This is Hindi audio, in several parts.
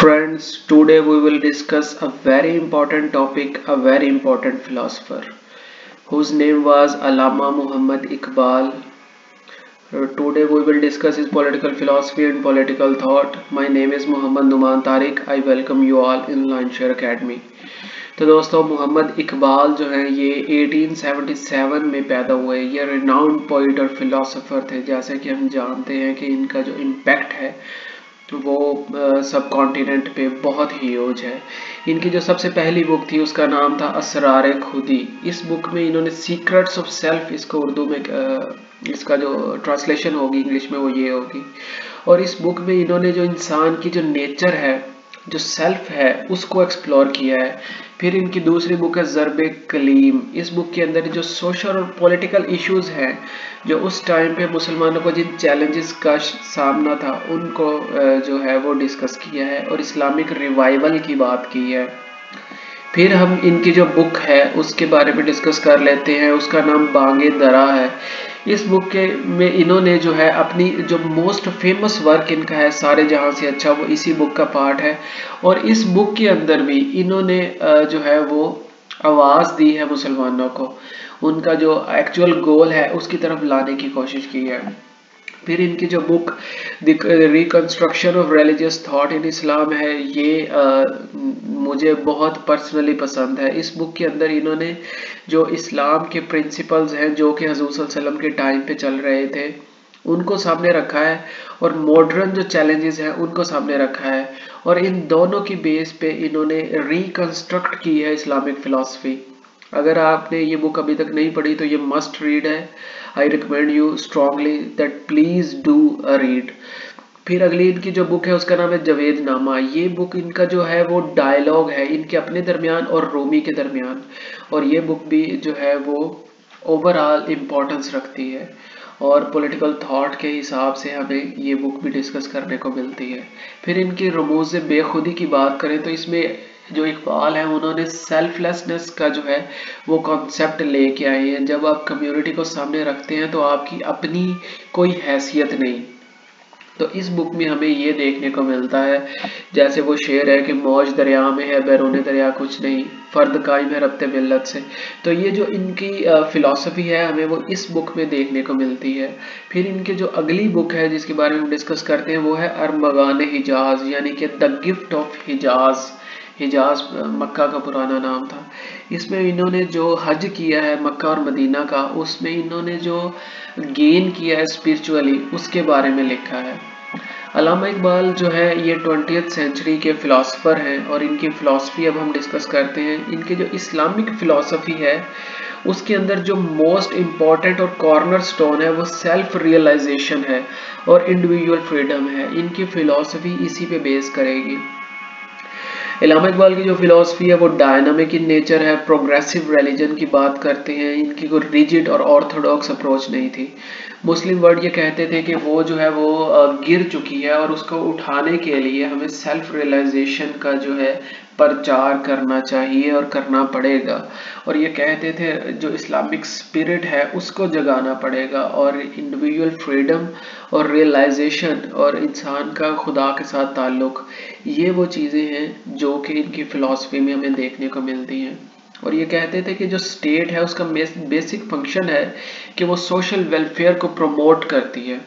Friends, today we will discuss a very important topic, a very important philosopher whose name was Alama Muhammad Iqbal. Uh, today we will discuss his political philosophy and political thought. My name is Muhammad Numan Tariq. I welcome you all in Launcher Academy. तो दोस्तों मोहम्मद इकबाल जो है ये 1877 में पैदा हुए ये रिनाउंड पोइट और फिलोसोफर थे जैसे कि हम जानते हैं कि इनका जो इम्पैक्ट है वो सब कॉन्टिनेंट पे बहुत ही यूज़ है। इनकी जो सबसे पहली बुक थी, उसका नाम था असरार खुदी। इस बुक में इन्होंने सीक्रेट्स ऑफ़ सेल्फ इसको उर्दू में इसका जो ट्रांसलेशन होगी, इंग्लिश में वो ये होगी। और इस बुक में इन्होंने जो इंसान की जो नेचर है जो सेल्फ है, उसको एक्सप्लोर किया है। फिर इनकी दूसरी बुक है, ज़रब कलीम। इस बुक के अंदर जो सोशल और पॉलिटिकल इश्यूज़ हैं, जो उस टाइम पे मुसलमानों को जिन चैलेंजेस का सामना था, उनको जो है वो डिस्कस किया है और इस्लामिक रिवाइवल की बात की है। फिर हम इनकी जो बुक है, उसके बारे में डिस्कस कर लेते हैं। उसका नाम बांगे दरा है। इस बुक के में इन्होंने जो है अपनी जो मोस्ट फ़ेमस वर्क इनका है, सारे जहाँ से अच्छा वो इसी बुक का पार्ट है। और इस बुक के अंदर भी इन्होंने जो है वो आवाज़ दी है मुसलमानों को। उनका जो एक्चुअल गोल है, उसकी तरफ़ लाने की कोशिश की है। फिर इनकी जो book reconstruction of religious thought in Islam है ये आ, मुझे बहुत पर्सनली पसंद है। इस बुक के अंदर इन्होंने जो इस्लाम के प्रिंसिपल्स हैं जो कि हजूर वसल्लम के टाइम पे चल रहे थे उनको सामने रखा है और मॉडर्न जो चैलेंजेस हैं उनको सामने रखा है। और इन दोनों की बेस पे इन्होंने रिकंस्ट्रक्ट की है इस्लामिक फ़िलासफ़ी अगर आपने ये बुक अभी तक नहीं पढ़ी तो ये मस्ट रीड है। I recommend you strongly that please do a read फिर अगली इनकी जो बुक है, उसका नाम है जवेद नामा ये बुक इनका जो है, वो डायलॉग है इनके अपने दरमियान और रोमी के दरमियान। और ये बुक भी जो है, वो ओवरऑल इम्पोर्टेंस रखती है। और पॉलिटिकल थॉट के हिसाब से हमें ये बुक भी डिस्कस करने को मिलती है। फिर इनकी रमूज बेखुदी की बात करें तो इसमें जो इकबाल है, उन्होंने सेल्फलेसनेस का जो है, वो कॉन्सेप्ट लेके आए हैं। जब आप कम्युनिटी को सामने रखते हैं तो आपकी अपनी कोई हैसियत नहीं। तो इस बुक में हमें ये देखने को मिलता है, जैसे वो शेर है कि मौज दरिया में है बैरून दरिया कुछ नहीं, फ़र्द कायम है रबते मिलत से। तो ये जो इनकी फ़िलासफ़ी है, हमें वो इस बुक में देखने को मिलती है। फिर इनके जो अगली बुक है, जिसके बारे में हम डिस्कस करते हैं, वो है अरमगान हिजाज, यानी कि the gift of Hijaz. Hijaz Mecca का पुराना नाम था। इसमें इन्होंने जो हज किया है मक्का और मदीना का, उसमें इन्होंने जो गेन किया है स्पिरिचुअली उसके बारे में लिखा है। अलामा इकबाल जो है, ये ट्वेंटी सेंचुरी के फ़िलासफ़र हैं और इनकी फ़िलासफ़ी अब हम डिस्कस करते हैं। इनके जो इस्लामिक फ़िलासफ़ी है, उसके अंदर जो मोस्ट इंपॉर्टेंट और कॉर्नर स्टोन है, वो सेल्फ रियलाइजेशन है और इंडिविजुअल फ्रीडम है। इनकी फ़िलासफ़ी इसी पे बेस करेगी। इलामा इकबाल की जो फिलोसफी है, वो डायनामिक इन नेचर है प्रोग्रेसिव रिलीजन की बात करते हैं, इनकी कोई रिजिड और ऑर्थोडॉक्स अप्रोच नहीं थी। मुस्लिम वर्ड ये कहते थे कि वो जो है वो गिर चुकी है और उसको उठाने के लिए हमें सेल्फ रियलाइजेशन का जो है प्रचार करना चाहिए और करना पड़ेगा। और ये कहते थे जो इस्लामिक स्पिरिट है, उसको जगाना पड़ेगा और इंडिविजुअल फ्रीडम और रियलाइजेशन और इंसान का खुदा के साथ ताल्लुक, ये वो चीज़ें हैं जो कि इनकी फ़िलासफ़ी में हमें देखने को मिलती हैं। और ये कहते थे कि जो स्टेट है, उसका बेसिक फ़ंक्शन है कि वो सोशल वेलफेयर को प्रमोट करती है।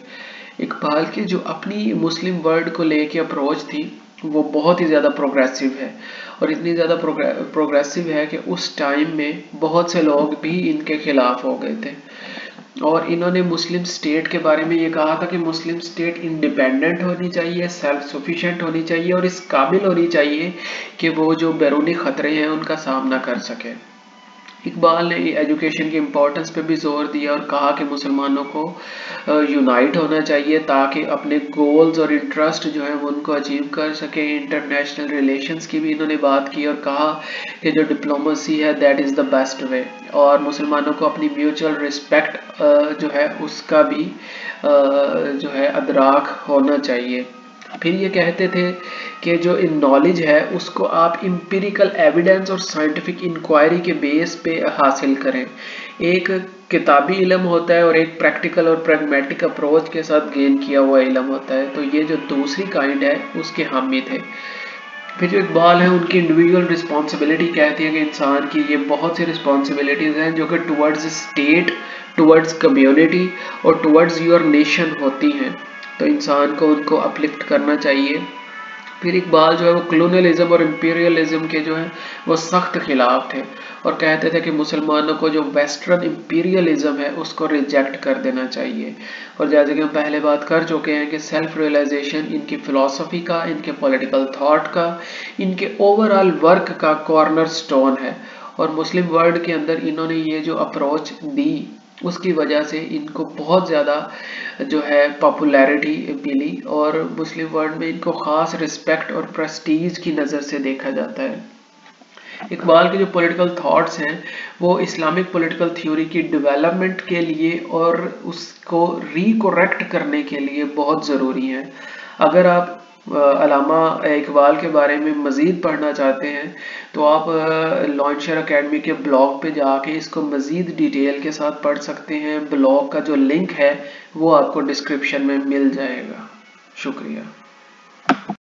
इकबाल की जो अपनी मुस्लिम वर्ल्ड को लेके अप्रोच थी, वो बहुत ही ज़्यादा प्रोग्रेसिव है। और इतनी ज़्यादा प्रोग्रेसिव है कि उस टाइम में बहुत से लोग भी इनके खिलाफ हो गए थे। और इन्होंने मुस्लिम स्टेट के बारे में ये कहा था कि मुस्लिम स्टेट इंडिपेंडेंट होनी चाहिए सेल्फ सफिशेंट होनी चाहिए और इस काबिल होनी चाहिए कि वो जो बैरूनी ख़तरे हैं उनका सामना कर सके। इकबाल ने एजुकेशन की इम्पोर्टेंस पे भी ज़ोर दिया और कहा कि मुसलमानों को यूनाइट होना चाहिए ताकि अपने गोल्स और इंटरेस्ट जो है वो उनको अचीव कर सके। इंटरनेशनल रिलेशंस की भी इन्होंने बात की और कहा कि जो डिप्लोमेसी है that is the best way और मुसलमानों को अपनी म्यूचुअल रिस्पेक्ट जो है उसका भी जो है, अदराक होना चाहिए। फिर ये कहते थे कि जो इन नॉलेज है, उसको आप इम्पिरिकल एविडेंस और साइंटिफिक इंक्वायरी के बेस पे हासिल करें। एक किताबी इलम होता है और एक प्रैक्टिकल और प्रैग्मेटिक अप्रोच के साथ गेन किया हुआ इलम होता है। तो ये जो दूसरी काइंड है, उसके हामी थे। फिर जो इकबाल है, उनकी इंडिविजुअल रिस्पॉन्सिबिलिटी कहती है कि इंसान की ये बहुत सी रिस्पॉन्सिबिलिटीज़ हैं जो कि टुवर्ड्स स्टेट टुवर्ड्स कम्युनिटी और टुवर्ड्स योर नेशन होती हैं। तो इंसान को उनको अपलिफ्ट करना चाहिए। फिर इकबाल जो है वो क्लोनलिज्म और इम्पीरियलिज्म के जो है, वो सख्त खिलाफ थे और कहते थे कि मुसलमानों को जो वेस्टर्न इम्पीरियलिज्म है, उसको रिजेक्ट कर देना चाहिए। और जैसे कि हम पहले बात कर चुके हैं कि सेल्फ रियलाइजेशन इनकी फ़िलासफ़ी का, इनके पॉलिटिकल थाट का, इनके ओवरऑल वर्क का कॉर्नर स्टोन है। और मुस्लिम वर्ल्ड के अंदर इन्होंने ये जो अप्रोच दी उसकी वजह से इनको बहुत ज़्यादा जो है पॉपुलैरिटी मिली और मुस्लिम वर्ल्ड में इनको ख़ास रिस्पेक्ट और प्रस्टीज की नज़र से देखा जाता है। इकबाल के जो पॉलिटिकल थॉट्स हैं, वो इस्लामिक पॉलिटिकल थ्योरी की डेवलपमेंट के लिए और उसको रिकोरेक्ट करने के लिए बहुत ज़रूरी है। अगर आप अलामा इकबाल के बारे में मज़ीद पढ़ना चाहते हैं तो आप लॉन्चर अकेडमी के ब्लॉग पे जाके इसको मज़ीद डिटेल के साथ पढ़ सकते हैं। ब्लॉग का जो लिंक है, वो आपको डिस्क्रिप्शन में मिल जाएगा। शुक्रिया।